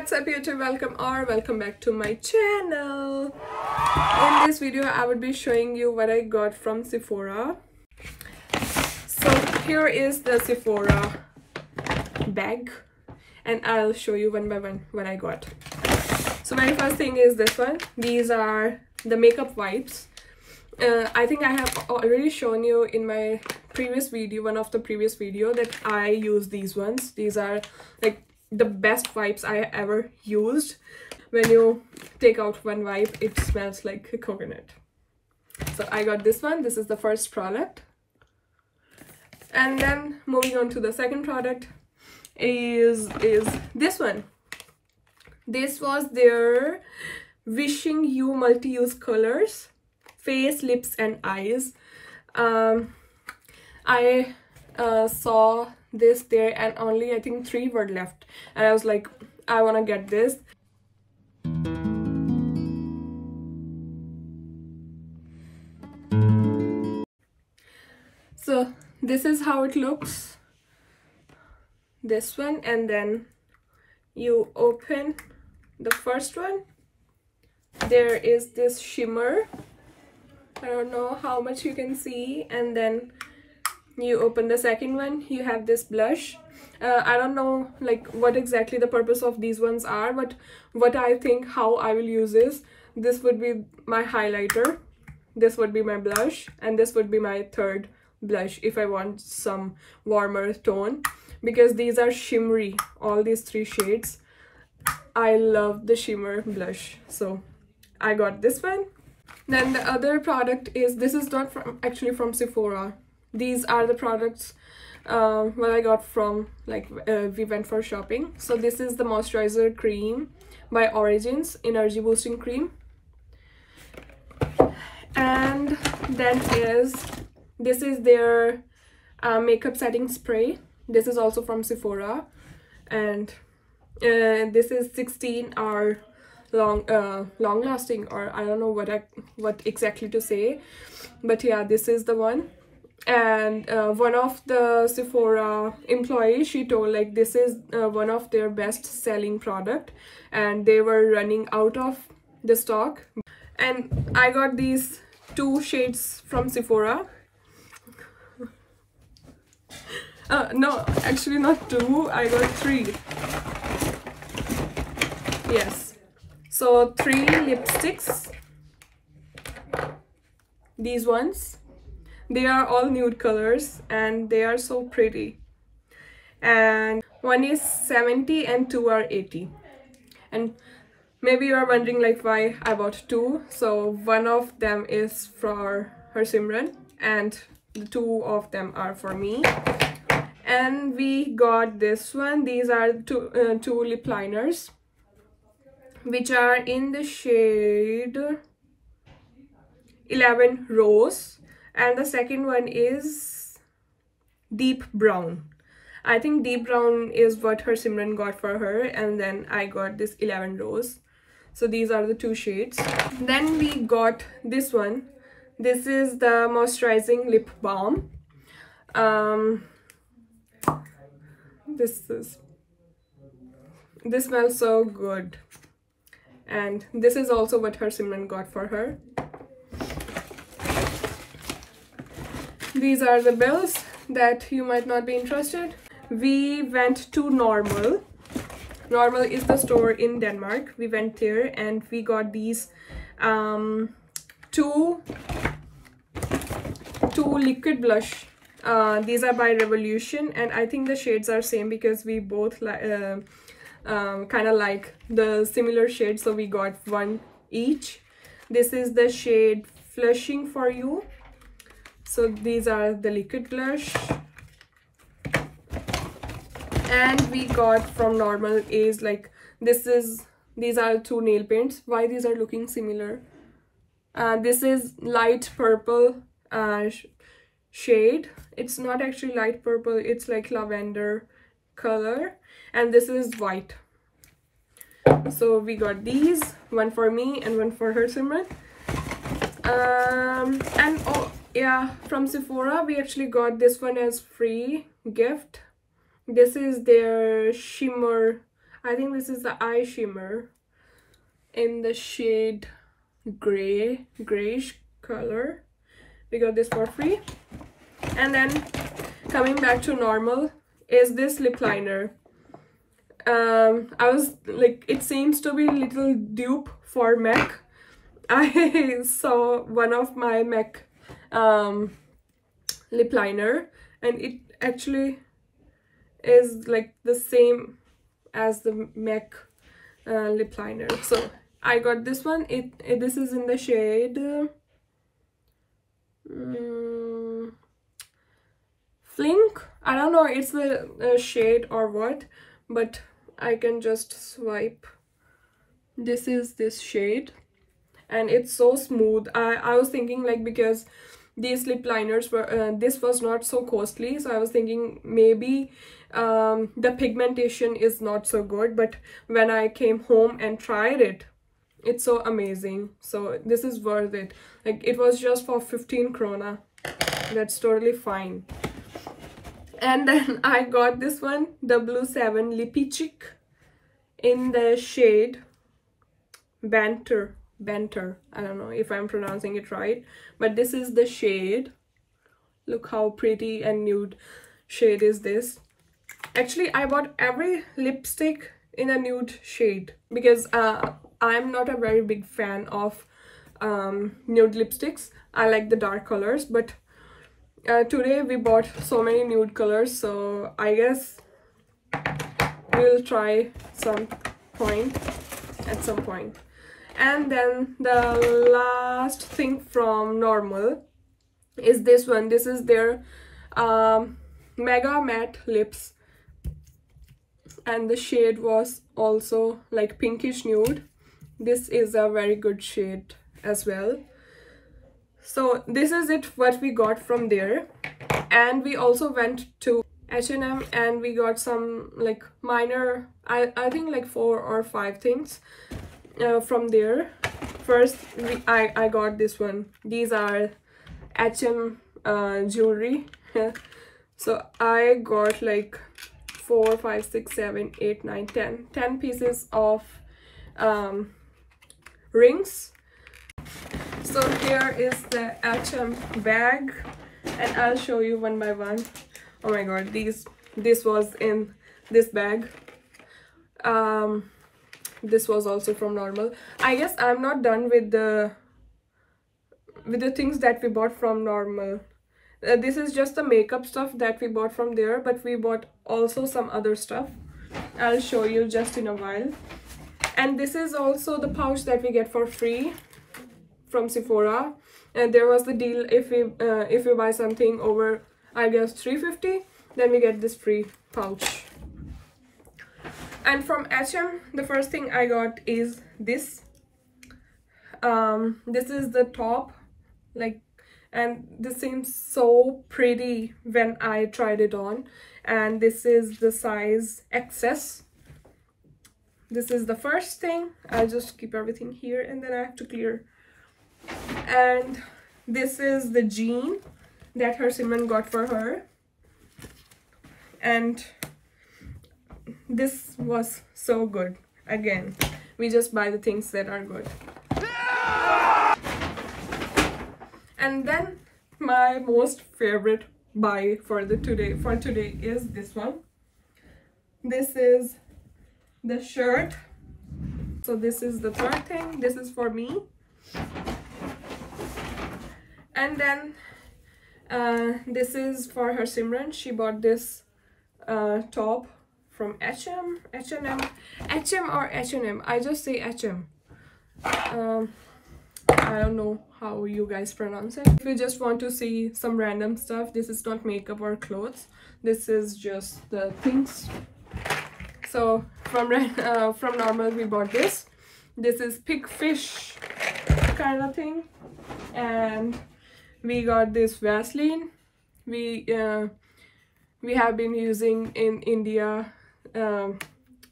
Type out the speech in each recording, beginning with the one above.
what's up YouTube? Welcome or welcome back to my channel. In this video I would be showing you what I got from Sephora. So here is the Sephora bag and I'll show you one by one what I got. So my first thing is this one. These are the makeup wipes. Uh, I think I have already shown you in my previous video one of the previous video that I use these ones. These are like the best wipes I ever used. When you take out one wipe, it smells like coconut. So I got this one. This is the first product. And then moving on to the second product is, is this one. This was their Wishing You Multi-Use Colors Face, Lips and Eyes. Um, I uh, saw this there and only I think three were left. And I was like I want to get this. So this is how it looks. This one and then you open the first one. There is this shimmer. I don't know how much you can see. And then you open the second one you have this blush. Uh, I don't know like what exactly the purpose of these ones are but what I think how I will use is this would be my highlighter this would be my blush and this would be my third blush if I want some warmer tone. Because these are shimmery all these three shades. I love the shimmer blush. So I got this one. Then the other product is this is not from actually from Sephora these are the products uh, what I got from like uh, we went for shopping. So this is the moisturizer cream by Origins energy boosting cream. And then is this is their uh, makeup setting spray. This is also from Sephora. And uh, this is 16 hour long uh long lasting or I don't know what I what exactly to say. But yeah this is the one and uh, one of the Sephora employees she told like this is uh, one of their best selling product. And they were running out of the stock. And I got these two shades from Sephora. Uh, no actually not two. I got three. Yes. So three lipsticks. These ones they are all nude colors and they are so pretty. And one is 70 and two are 80 and maybe you are wondering like why I bought two. So one of them is for her Simran and the two of them are for me. And we got this one. These are two uh, two lip liners which are in the shade 11 rose and the second one is deep brown. I think deep brown is what her Simran got for her and then I got this 11 rose. So these are the two shades. Then we got this one. This is the moisturizing lip balm. Um this is this smells so good. And this is also what her Simran got for her these are the bills that you might not be interested. We went to normal. Normal is the store in denmark. We went there and we got these um two two liquid blush. Uh, these are by revolution and i think the shades are same because we both like uh, um, kind of like the similar shades so we got one each. This is the shade flushing for you so these are the liquid blush. And we got from normal is like this is these are two nail paints. Why these are looking similar? Uh, this is light purple uh, sh shade. It's not actually light purple it's like lavender color. And this is white. So we got these one for me and one for her Simran. Um and oh yeah from sephora we actually got this one as free gift. This is their shimmer. I think this is the eye shimmer in the shade gray grayish color. We got this for free. And then coming back to normal is this lip liner. Um i was like it seems to be little dupe for mac. I saw one of my mac um lip liner and it actually is like the same as the mac uh, lip liner. So i got this one. It, it this is in the shade uh, flink? I don't know. It's the uh, shade or what but i can just swipe. This is this shade and it's so smooth. I i was thinking like because these lip liners were uh, this was not so costly. So i was thinking maybe um, the pigmentation is not so good but when i came home and tried it it's so amazing. So this is worth it. Like it was just for 15 krona. That's totally fine. And then i got this one the W7 lippy chick in the shade banter banter i don't know if i'm pronouncing it right but this is the shade look how pretty and nude shade is this actually i bought every lipstick in a nude shade because uh I'm not a very big fan of um, nude lipsticks. I like the dark colors, but uh, today we bought so many nude colors, so I guess we'll try some point at some point. And then the last thing from Normal is this one. This is their um, Mega Matte Lips. And the shade was also like pinkish nude. This is a very good shade as well. So this is it what we got from there. And we also went to H&M and we got some like minor I, I think like four or five things uh, from there. First we, I, I got this one. These are H&M uh, jewelry. So I got like four five six seven eight nine ten. Ten pieces of um, rings. So here is the H&M bag and I'll show you one by one. Oh my god these this was in this bag. Um this was also from normal. I guess I'm not done with the with the things that we bought from normal. Uh, this is just the makeup stuff that we bought from there but we bought also some other stuff. I'll show you just in a while. And this is also the pouch that we get for free from Sephora. And there was the deal if we uh, if we buy something over I guess 350 then we get this free pouch and from H&M the first thing I got is this. Um this is the top like and this seems so pretty when I tried it on. And this is the size XS this is the first thing. I'll just keep everything here and then i have to clear. And this is the jean that her Simran got for her. And this was so good. Again we just buy the things that are good. And then my most favorite buy for the today for today is this one. This is the shirt. So this is the third thing. This is for me. And then uh, this is for her Simran. She bought this uh, top from H&M H&M H&M or H&M I just say H&M um, I don't know how you guys pronounce it. If you just want to see some random stuff this is not makeup or clothes. This is just the things. So from uh, from normal we bought this. This is pig fish kind of thing. And we got this vaseline. We uh, we have been using in india um,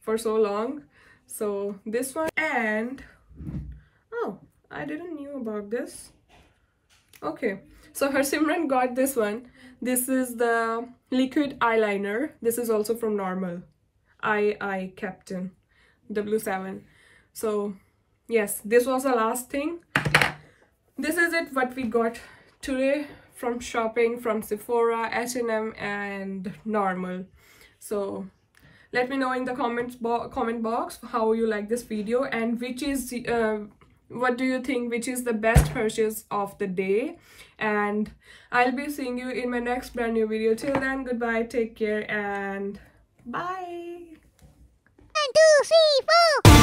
for so long. So this one and oh i didn't knew about this. Okay so her simran got this one. This is the liquid eyeliner. This is also from normal. I I Captain. w7 so yes this was the last thing. This is it what we got today from shopping from Sephora, H&M and normal. So let me know in the comments bo comment box how you like this video and which is uh, what do you think which is the best purchase of the day and I'll be seeing you in my next brand new video. Till then, goodbye, take care and bye. One, two, three, four.